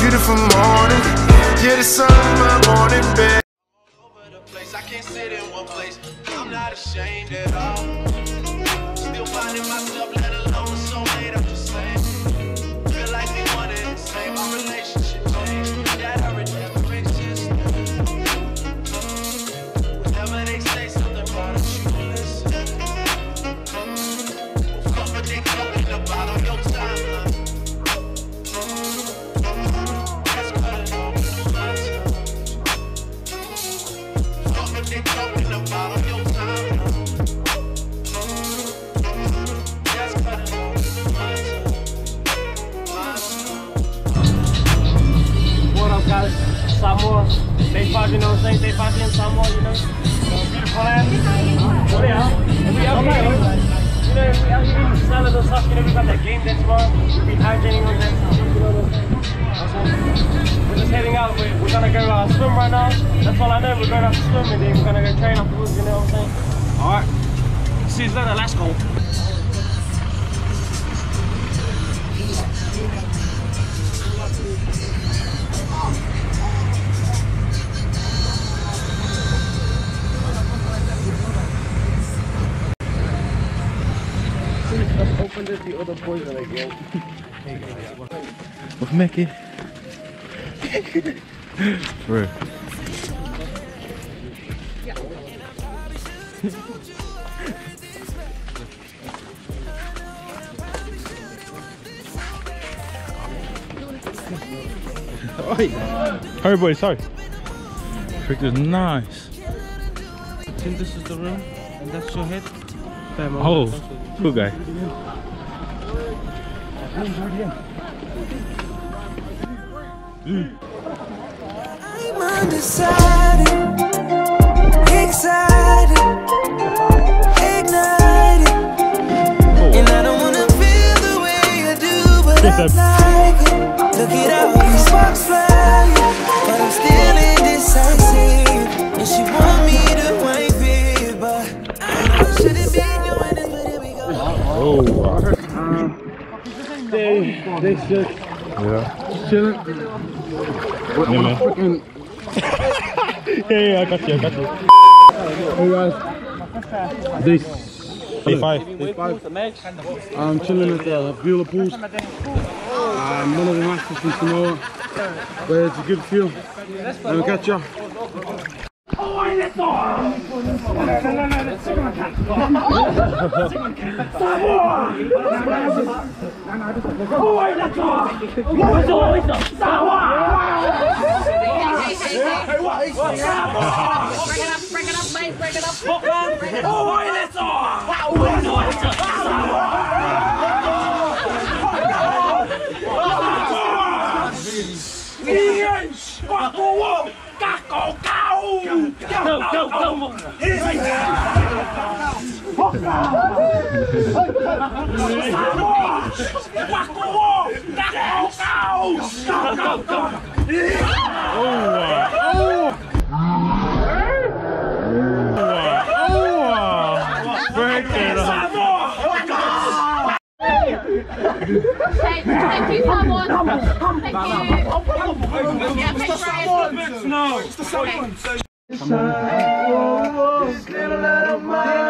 Beautiful morning, yeah, the sun in my morning bed. place. I can't sit in one place. I'm not ashamed at all. Still finding myself, Day five, you know what I'm saying? Here in Samoa, you know? Beautiful land. Oh, yeah. And we out here, you know, we out here salad and stuff. You know, we got that game day tomorrow. We'll be hydrating on that stuff, you know what I'm saying? We're just heading out. We're, we're gonna go uh, swim right now. That's all I know. We're going out to swim and then we're gonna go train afterwards, you know what I'm saying? Alright. See you later. Let's go. Let's open this, the other boys are like, yo. With Mickey. For real. Oi! Hurry boy, sorry. Frick is nice. I think this is the room, and that's your head. Oh, cool guy. I'm undecided, excited, ignited. And I don't wanna feel the way I do, but Yes, I sir. like it. Look They should. Yeah. Chilling. Yeah, man. Freaking Yeah, yeah, I got you, I got you. Hey guys, this Day five. day five. I'm chilling at the Piula pools. I'm one of the masters from Samoa, but it's a good feel. I'll catch ya. Break it up, break it up, mate, break it up. Break it up. Go, Break it up. Thank thank you, someone. Thank you. Yeah,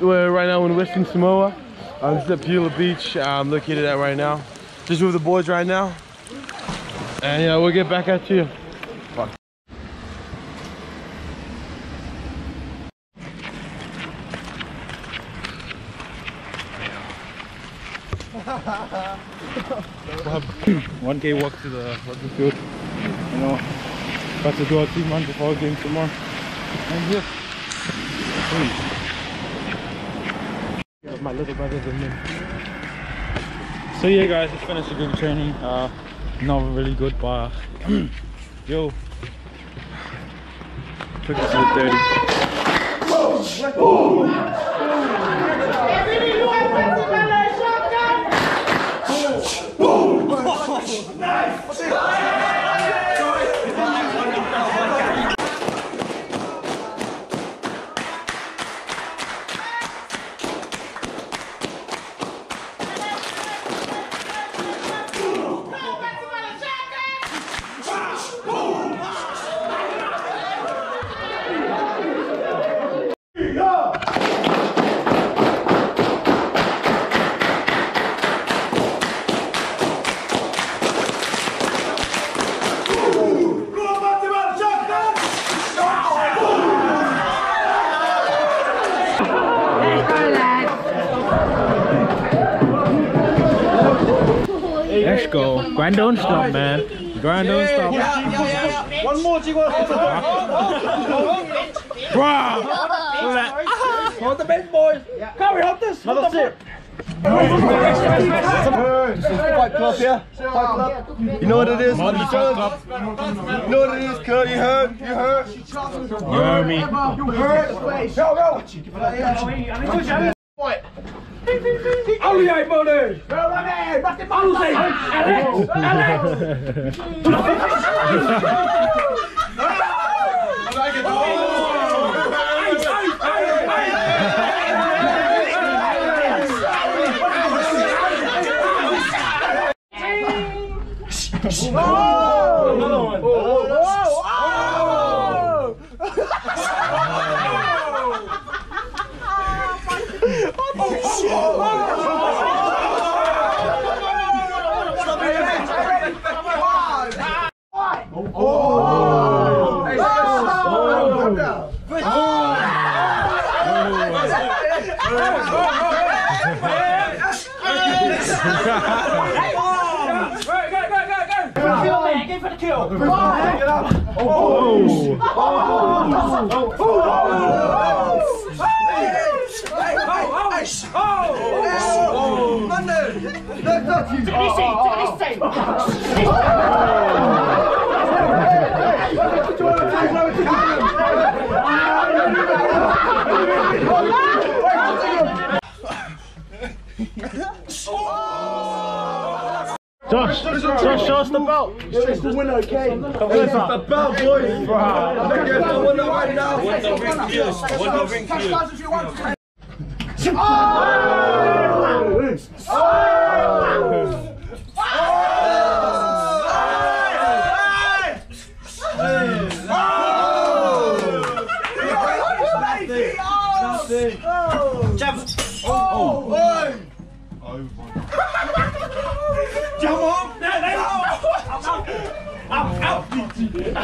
We're right now in Western Samoa. Um, this is at Pula Beach. I'm located at right now. Just with the boys right now. And yeah, we'll get back at you. Fuck. One K walk to the rugby field. You know, got to do our team run before game tomorrow. And. Please. My little brothers and me. So yeah guys, it's finished a good training. Uh not really good but yo took it to the 30. Let's go. Grind don't stop man. Grind don't stop. One more, Chico. Hold the bench, boys. Carry, hold this. Hold the Fight Club, yeah? Fight Club. You know what it is? Money Fight? Club. You know what it is, cuz? You heard? You heard? You heard me. You heard? Go, go! Olha Bones! Meu Bate palmas aí! Oh! Oh! Oh! Oh! Josh, Josh, show us the belt. It's the winner, okay? The belt, boys. I'm gonna get the winner right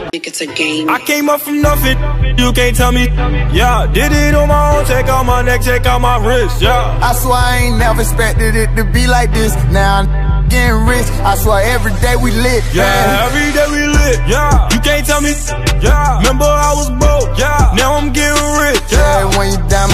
I think it's a game. I came up from nothing, you can't tell me. Yeah, did it on my own, take out my neck, take out my wrist, yeah. I swear I ain't never expected it to be like this. Now I'm getting rich, I swear every day we lit. Yeah, man. every day we lit, yeah. You can't tell me, yeah. Remember I was broke, yeah. Now I'm getting rich, yeah. yeah when you down,